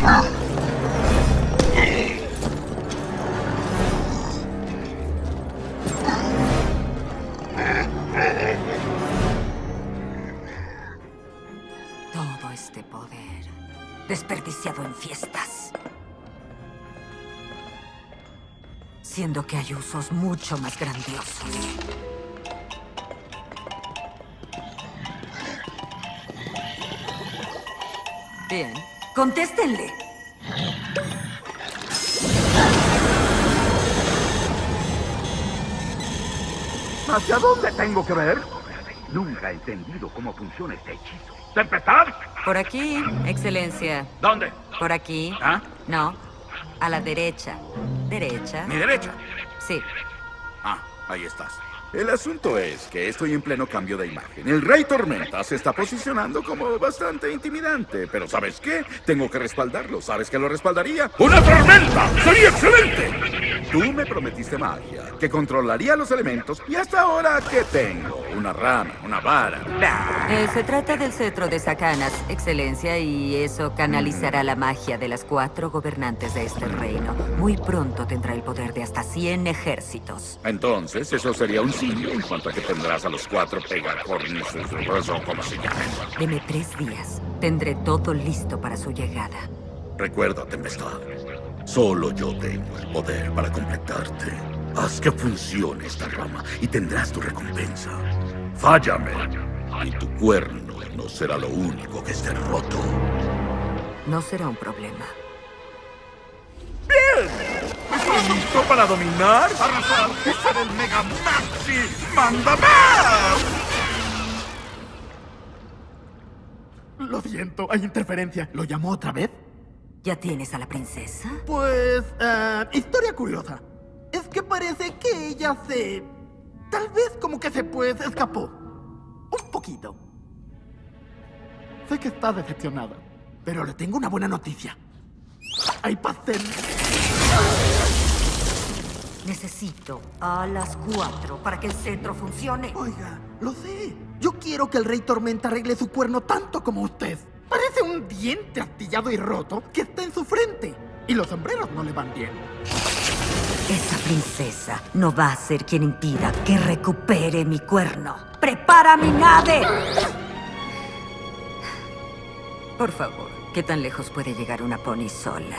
Todo este poder desperdiciado en fiestas. Siendo que hay usos mucho más grandiosos. Bien, contéstenle. ¿Hacia dónde tengo que ver? Nunca he entendido cómo funciona este hechizo. ¿Tempestad? Por aquí, excelencia. ¿Dónde? Por aquí. ¿Ah? No, a la derecha. Derecha. Mi derecha. Sí. Ah, ahí estás. El asunto es que estoy en pleno cambio de imagen. El Rey Tormenta se está posicionando como bastante intimidante. Pero ¿sabes qué? Tengo que respaldarlo. ¿Sabes que lo respaldaría? ¡Una tormenta! Tú me prometiste magia, que controlaría los elementos. Y hasta ahora, ¿qué tengo? Una rama, una vara. Eh, se trata del cetro de Sacanas, excelencia, y eso canalizará la magia de las cuatro gobernantes de este reino. Muy pronto tendrá el poder de hasta 100 ejércitos. Entonces, eso sería un simio en cuanto a que tendrás a los cuatro pegacornices, o como se llamen. Deme tres días. Tendré todo listo para su llegada. Recuerda, Tempestad. Solo yo tengo el poder para completarte. Haz que funcione esta rama y tendrás tu recompensa. Fállame y tu cuerno no será lo único que esté roto. No será un problema. ¿Estás listo para dominar? ¡Arrasar! ¡Y ser el Mega Maxi! ¡Manda más! Lo siento, hay interferencia. ¿Lo llamó otra vez? ¿Ya tienes a la princesa? Pues, eh, historia curiosa. Es que parece que ella se... Tal vez como que se pues escapó. Un poquito. Sé que está decepcionada, pero le tengo una buena noticia. Hay pastel. Necesito a las cuatro para que el cetro funcione. Oiga, lo sé. Yo quiero que el Rey Tormenta arregle su cuerno tanto como usted. Un diente astillado y roto que está en su frente. Y los sombreros no le van bien. Esa princesa no va a ser quien impida que recupere mi cuerno. ¡Prepara mi nave! Por favor, ¿qué tan lejos puede llegar una pony sola?